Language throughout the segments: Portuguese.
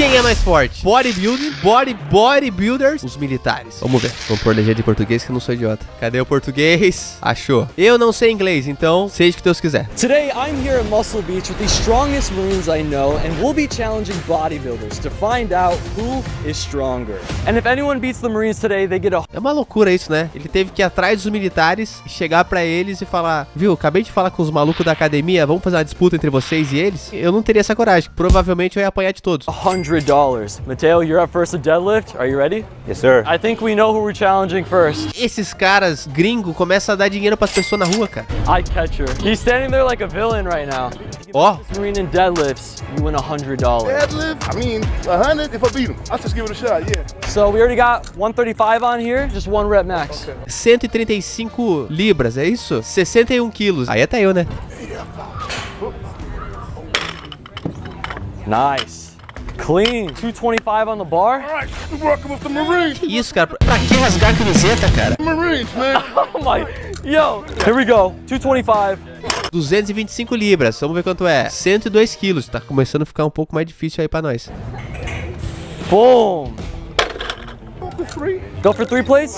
Quem é mais forte? Bodybuilding, body, bodybuilders, os militares. Vamos ver. Vamos pôr legenda de português que eu não sou idiota. Cadê o português? Achou. Eu não sei inglês, então seja o que Deus quiser. Today, I'm here at Muscle Beach with the strongest Marines I know, and we'll be challenging bodybuilders to find out who is stronger. And if anyone beats the Marines today, they get a É uma loucura isso, né? Ele teve que ir atrás dos militares, chegar pra eles e falar: Viu, acabei de falar com os malucos da academia, vamos fazer uma disputa entre vocês e eles? Eu não teria essa coragem. Provavelmente eu ia apanhar de todos. hundred dollars. Mateo, you're up first to deadlift. Are you ready? Yes, sir. I think we know who we're challenging first. Esses caras gringo começam a dar dinheiro pras pessoas na rua, cara. Eye catcher. He's standing there like a villain right now. Ó, This Marine in deadlifts, you win a hundred dollars. Deadlift, I mean, a hundred if I beat him. I'll just give it a shot, yeah. So we already got 135 on here, just one rep max. 135 libras, é isso? 61 quilos. Aí até eu, né? Nice. Clean. 225 on the bar. All right, we're working with the Marines. Que isso, cara? Pra que rasgar a camiseta, cara? Marines, man. Oh my. Yo. Here we go. 225. 225 libras, vamos ver quanto é. 102 quilos, tá começando a ficar um pouco mais difícil aí pra nós. Boom. Go for three plates?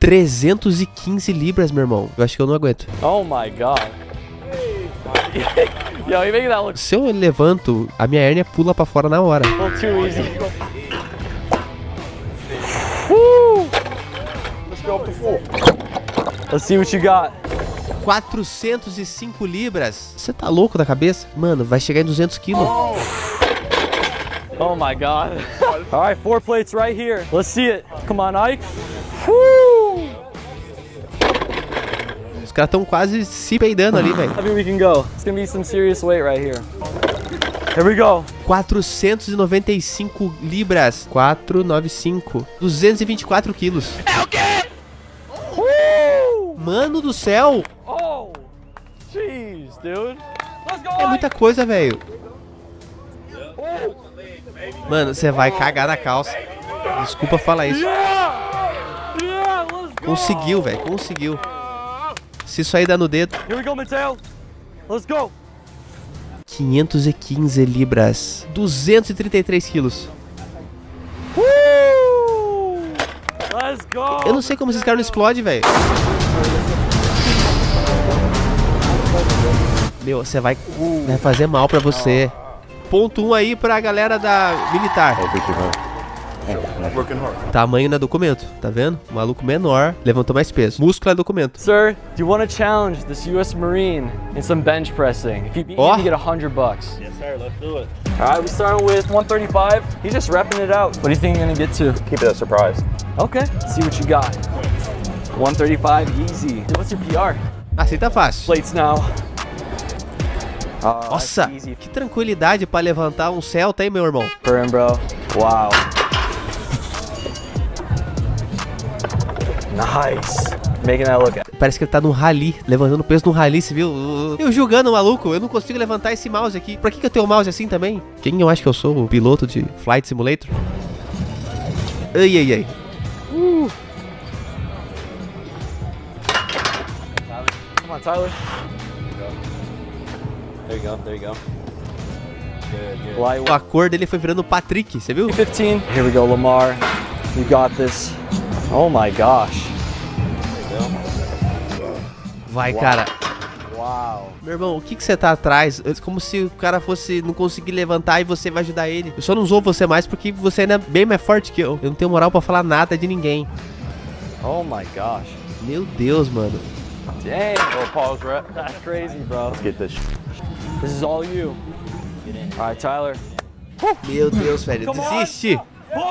315 libras, meu irmão. Eu acho que eu não aguento. Oh my god. Yo, you making that look Se eu levanto, a minha hérnia pula pra fora na hora. little too easy. Woo! Let's go up to four. Let's see what you got. 405 libras. Você tá louco da cabeça? Mano, vai chegar em 200 quilos. Oh my god. All right, four plates right here. Let's see it. Come on, Ike. Woo! Os caras tão quase se peidando ali, velho. I think we can go. It's gonna be some serious weight right here. Here we go. 495 libras. 495. 224 quilos. Woo! Mano do céu. Oh, jeez, dude. É muita coisa, velho. Mano, você vai cagar na calça. Desculpa falar isso. Conseguiu, velho. Conseguiu. Se isso aí dá no dedo. Here we go, Mateo. Let's go. 515 libras. 233 quilos. Woo! Let's go. Eu não sei como esses caras não explodem, velho. Meu, você vai, vai fazer mal pra você. Ponto 1 um aí pra galera da militar. Hard. Tamanho não é documento, tá vendo? Maluco menor, levantou mais peso. Músculo é documento. Sir, do you want to challenge this U.S. Marine in some bench pressing? If you beat Oh. him, you get a hundred bucks. Yes, sir. Let's do it. All right, we're starting with 135. He's just repping it out. What do you think you're gonna get to? Keep it a surprise. Okay, let's see what you got. 135, easy. What's your PR? Assim tá fácil. Plates now. Oh, that's Nossa, que tranquilidade pra levantar um Celta, hein, meu irmão? for him, bro. Wow. Nice. Making that look. Parece que ele tá num rally, levantando peso num rally, você viu? Eu julgando o maluco, eu não consigo levantar esse mouse aqui. Pra que, que eu tenho um mouse assim também? Quem eu acho que eu sou? O piloto de Flight Simulator? Ai, ai, ai. Come on, Tyler. There you go. There you go. Good, good. Light A cor dele foi virando Patrick, você viu? 15. Here we go, Lamar. You got this. Oh my gosh. Vai, cara. Wow. Meu irmão, o que que você tá atrás? É como se o cara fosse não conseguir levantar e você vai ajudar ele. Eu só não usou você mais porque você ainda é bem mais forte que eu. Eu não tenho moral pra falar nada de ninguém. Oh my gosh. Meu Deus, mano. Dang. Oh, pause rep. That's crazy, bro. Let's get this. This is all you. All right, Tyler. Meu Deus, velho. Desiste.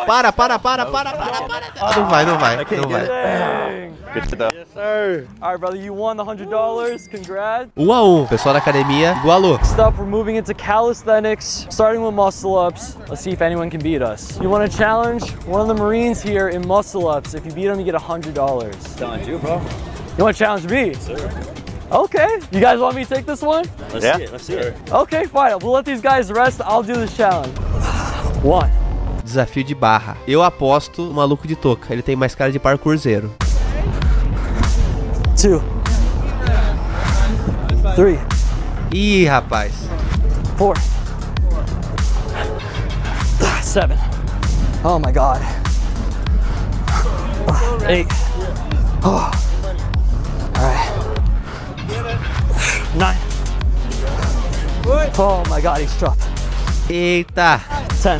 Para, para, para, para, para, para. Não vai, não vai, não vai. Good stuff. Yes, sir. All right, brother, you won the $100. Congrats. Um a um. Pessoal da academia igualou. Next up, we're moving into calisthenics, starting with muscle ups. Let's see if anyone can beat us. You want to challenge one of the Marines here in muscle ups. If you beat him, you get $100. Challenge you, bro. You want to challenge me? Sir. Okay. You guys want me to take this one? Let's see it. Let's see it. Okay, fine. We'll let these guys rest. I'll do this challenge. One. Desafio de barra. Eu aposto no maluco de touca. Ele tem mais cara de parkourzeiro. two, three, Ih, rapaz. four, Seven. Oh my God. Eight. Oh. All right. Nine. Oh my God, he's tough. Eita. Ten.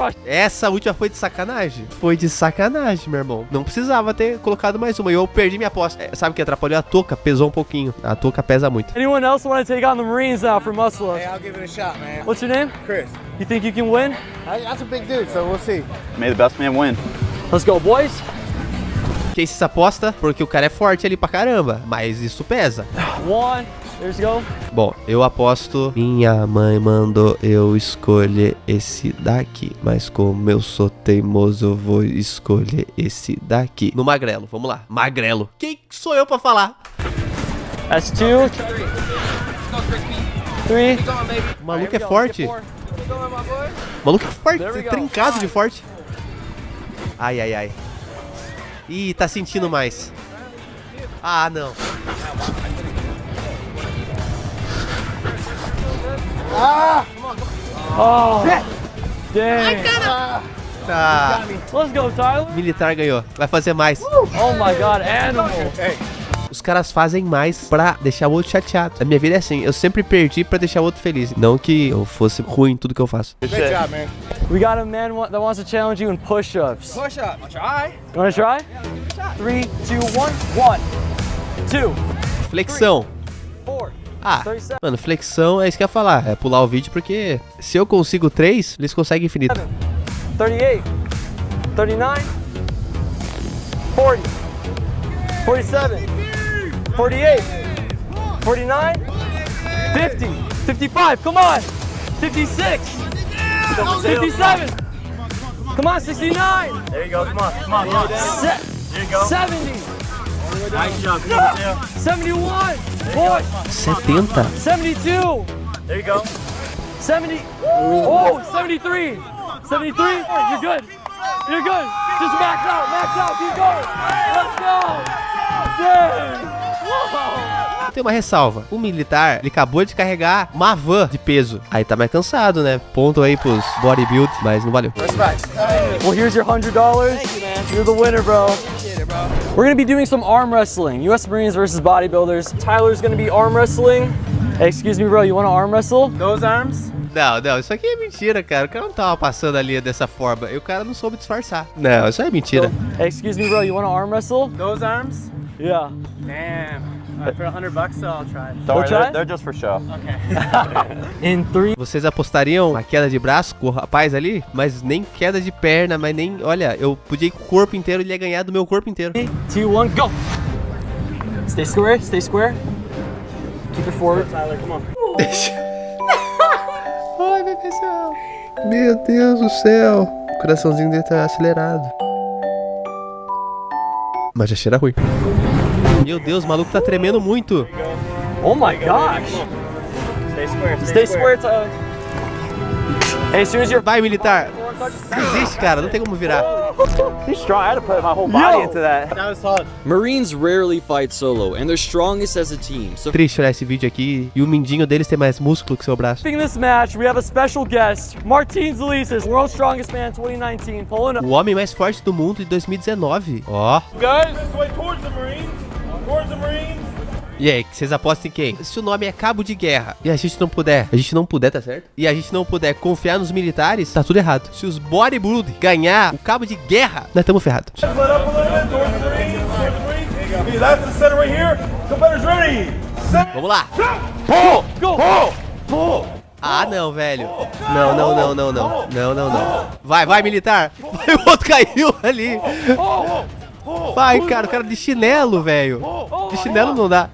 Crush. Essa última foi de sacanagem? Foi de sacanagem, meu irmão. Não precisava ter colocado mais uma. E eu perdi minha aposta. É, sabe o que atrapalhou? A touca pesou um pouquinho. A touca pesa muito. Anyone else want to take on the Marines now for muscle ups? I'll give it a shot, man. What's your name? Chris. You think you can win? That's a big dude, so we'll see. May the best man win. Let's go, boys. Quem se aposta? Porque o cara é forte ali pra caramba. Mas isso pesa. One. Bom, eu aposto. Minha mãe mandou eu escolher esse daqui. Mas como eu sou teimoso, eu vou escolher esse daqui. No magrelo, vamos lá. Magrelo. Quem sou eu pra falar? That's two. Three. O maluco é forte. O maluco é forte. Trincado de forte. Ai, ai, ai. Ih, tá sentindo mais. Ah, não. Oh. Dang. Tá. Let's go, Tyler. Militar ganhou. Vai fazer mais. Oh my God, animal. Os caras fazem mais pra deixar o outro chateado. A minha vida é assim, eu sempre perdi pra deixar o outro feliz. Não que eu fosse ruim em tudo que eu faço. Good Great shit. job, man. We got a man that wants to challenge you in push-ups. Push up. I'll try. You wanna try? Three, two, one. One, two, Flexão. four, Ah, 37, mano, flexão é isso que eu ia falar. É pular o vídeo porque se eu consigo três, eles conseguem infinito. 38, 39, 40, 47, 48, 49, 50, 55, come on, 56, 57, come on, 69, There you go. Come on. Come on. Come on. se- There you go. 70, Nice job. Mateo. 71, boy, 70? 72, There you go. 70, oh, 73, 73, you're good, you're good, just max out, max out, keep going, let's go, dang. Tem uma ressalva. O militar, ele acabou de carregar uma van de peso. Aí tá mais cansado, né? Ponto aí pros bodybuild, mas não valeu. Well, here's your hundred dollars. You're the winner, bro. We're gonna be doing some arm wrestling. U.S. Marines versus bodybuilders. Tyler's gonna be arm wrestling. Hey, excuse me, bro. You wanna arm wrestle? Those arms? Não, não, isso aqui é mentira, cara. O cara não tava passando ali dessa forma. E o cara não soube disfarçar. Não, isso aí é mentira. Hey, excuse me, bro. You wanna arm wrestle? Those arms? Yeah. Damn. Alright, for a hundred bucks, I'll try. Don't worry, try? they're, they're just for show. In three, Vocês apostariam a queda de braço com o rapaz ali? Mas nem queda de perna, mas nem. Olha, eu podia ir com o corpo inteiro, ele ia ganhar do meu corpo inteiro. two, one, go. Stay square. Stay square. Keep it forward. Tyler, come on. Ai, meu pessoal. Meu Deus do céu. O coraçãozinho dele tá acelerado. Mas já cheira ruim. Meu Deus, o maluco tá tremendo muito. Oh my gosh. Stay square. Stay square, Tyler. Hey, as soon as you're Vai, militar. Desiste, cara. Não tem como virar. He's strong. I had to put my whole body Yo. into that. That was solid. Marines rarely fight solo, and they're strongest as a team. So Triste olhar esse vídeo aqui e o mindinho deles tem mais músculo que seu braço. in this match, we have a special guest, Martins Elises, World's Strongest Man 2019, pulling up. O homem mais forte do mundo de 2019. Ó. Guys, this way towards the Marines. E aí, vocês apostam em quem? Se o nome é Cabo de Guerra e a gente não puder, a gente não puder, tá certo? E a gente não puder confiar nos militares, tá tudo errado. Se os bodybuilding ganhar o Cabo de Guerra, nós estamos ferrados. Vamos lá. Ah, não, velho. Não, não, não, não, não. Não, não, não. Vai, vai, militar. Vai, o outro caiu ali. Vai, cara, o cara de chinelo, velho. De chinelo não dá.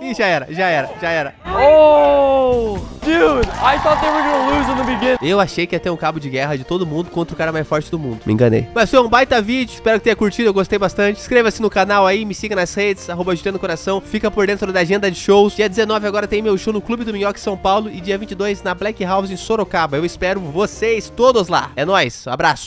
Ih, já era, já era, já era. Oh, dude, I thought they were gonna lose in the beginning. Eu achei que ia ter um cabo de guerra de todo mundo contra o cara mais forte do mundo. Me enganei. Mas foi um baita vídeo. Espero que tenha curtido. Eu gostei bastante. Inscreva-se no canal aí. Me siga nas redes. Arroba Juliano Coração. Fica por dentro da agenda de shows. Dia 19 agora tem meu show no Clube do Minhoque São Paulo. E dia 22 na Black House em Sorocaba. Eu espero vocês todos lá. É nóis. Abraço.